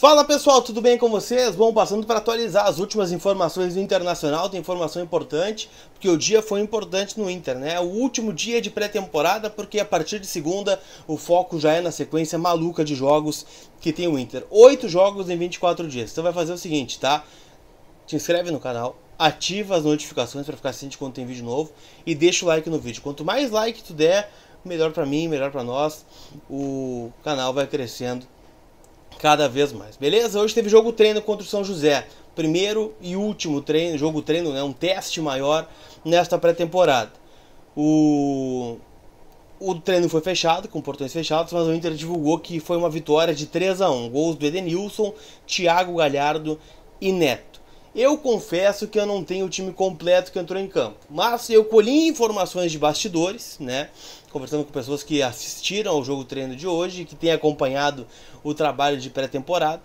Fala pessoal, tudo bem com vocês? Bom, passando para atualizar as últimas informações do Internacional, tem informação importante, porque o dia foi importante no Inter, né? O último dia de pré-temporada, porque a partir de segunda o foco já é na sequência maluca de jogos que tem o Inter. Oito jogos em 24 dias. Então vai fazer o seguinte, tá? Te inscreve no canal, ativa as notificações para ficar ciente quando tem vídeo novo e deixa o like no vídeo. Quanto mais like tu der, melhor para mim, melhor para nós. O canal vai crescendo cada vez mais. Beleza? Hoje teve jogo treino contra o São José. Primeiro e último treino, jogo treino, né, um teste maior nesta pré-temporada. O o treino foi fechado, com portões fechados, mas o Inter divulgou que foi uma vitória de 3 a 1 Gols do Edenilson, Thiago Galhardo e Neto. Eu confesso que eu não tenho o time completo que entrou em campo, mas eu colhi informações de bastidores, né? conversando com pessoas que assistiram ao jogo treino de hoje, que têm acompanhado o trabalho de pré-temporada.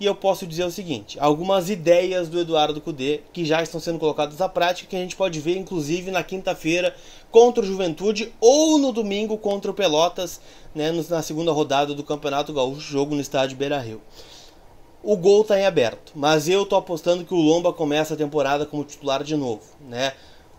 E eu posso dizer o seguinte: algumas ideias do Eduardo Cudê que já estão sendo colocadas à prática, que a gente pode ver inclusive na quinta-feira contra o Juventude ou no domingo contra o Pelotas, né, na segunda rodada do Campeonato Gaúcho, jogo no estádio Beira Rio. O gol está em aberto, mas eu tô apostando que o Lomba começa a temporada como titular de novo, né?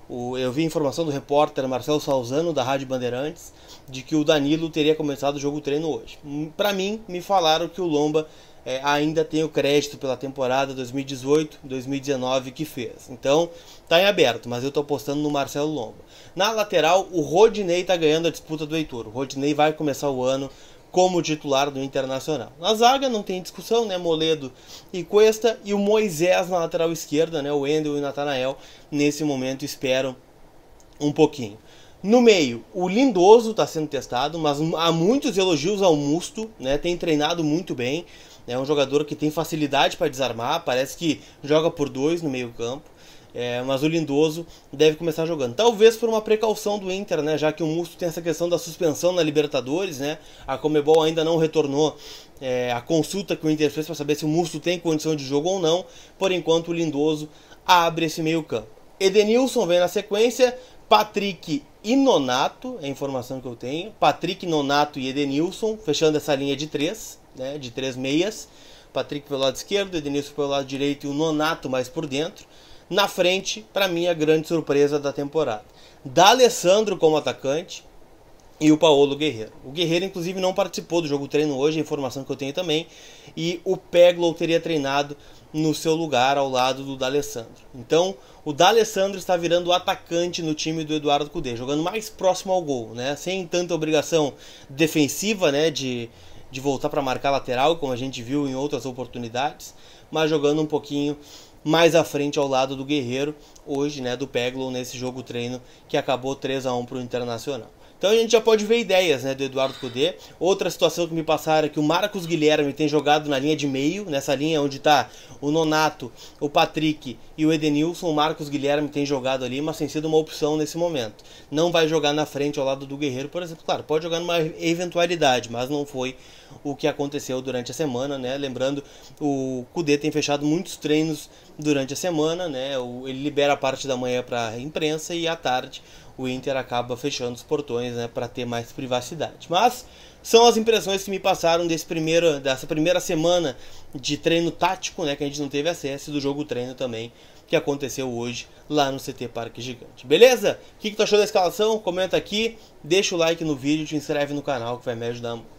O, eu vi informação do repórter Marcelo Salzano, da Rádio Bandeirantes, de que o Danilo teria começado o jogo treino hoje. Para mim, me falaram que o Lomba é, ainda tem o crédito pela temporada 2018-2019 que fez. Então, tá em aberto, mas eu tô apostando no Marcelo Lomba. Na lateral, o Rodinei tá ganhando a disputa do Heitor. O Rodinei vai começar o ano como titular do Internacional. Na zaga não tem discussão, né? Moledo e Cuesta e o Moisés na lateral esquerda, né? O Endel e o Natanael nesse momento esperam um pouquinho. No meio, o Lindoso está sendo testado, mas há muitos elogios ao Musto, né? Tem treinado muito bem. É um jogador que tem facilidade para desarmar, parece que joga por dois no meio campo. É, mas o Lindoso deve começar jogando. Talvez por uma precaução do Inter, né? Já que o Musto tem essa questão da suspensão na Libertadores, né? A Comebol ainda não retornou é, a consulta que o Inter fez para saber se o Musto tem condição de jogo ou não. Por enquanto, o Lindoso abre esse meio campo. Edenilson vem na sequência, Patrick e Nonato, é a informação que eu tenho. Patrick, Nonato e Edenilson, fechando essa linha de três, né? De três meias. Patrick pelo lado esquerdo, Edenilson pelo lado direito e o Nonato mais por dentro. Na frente, para mim, a grande surpresa da temporada. D'Alessandro como atacante e o Paulo Guerreiro. O Guerreiro, inclusive, não participou do jogo treino hoje, a informação que eu tenho também. E o Peglow teria treinado no seu lugar ao lado do D'Alessandro. Então, o D'Alessandro está virando o atacante no time do Eduardo Cudê, jogando mais próximo ao gol, né? Sem tanta obrigação defensiva, né, de, de voltar para marcar lateral, como a gente viu em outras oportunidades, mas jogando um pouquinho mais à frente ao lado do Guerreiro, hoje, né, do Peglo nesse jogo treino que acabou 3 a 1 para o Internacional. Então a gente já pode ver ideias né, do Eduardo Cudê. Outra situação que me passaram é que o Marcos Guilherme tem jogado na linha de meio, nessa linha onde está o Nonato, o Patrick e o Edenilson. O Marcos Guilherme tem jogado ali, mas tem sido uma opção nesse momento. Não vai jogar na frente ao lado do Guerreiro, por exemplo. Claro, pode jogar numa eventualidade, mas não foi o que aconteceu durante a semana, né? Lembrando, o Cudê tem fechado muitos treinos durante a semana, né? Ele libera a parte da manhã para a imprensa e à tarde o Inter acaba fechando os portões né, para ter mais privacidade. Mas são as impressões que me passaram desse primeiro, dessa primeira semana de treino tático, né, que a gente não teve acesso, do jogo treino também, que aconteceu hoje lá no CT Parque Gigante. Beleza? O que, que tu achou da escalação? Comenta aqui, deixa o like no vídeo, te inscreve no canal que vai me ajudar muito.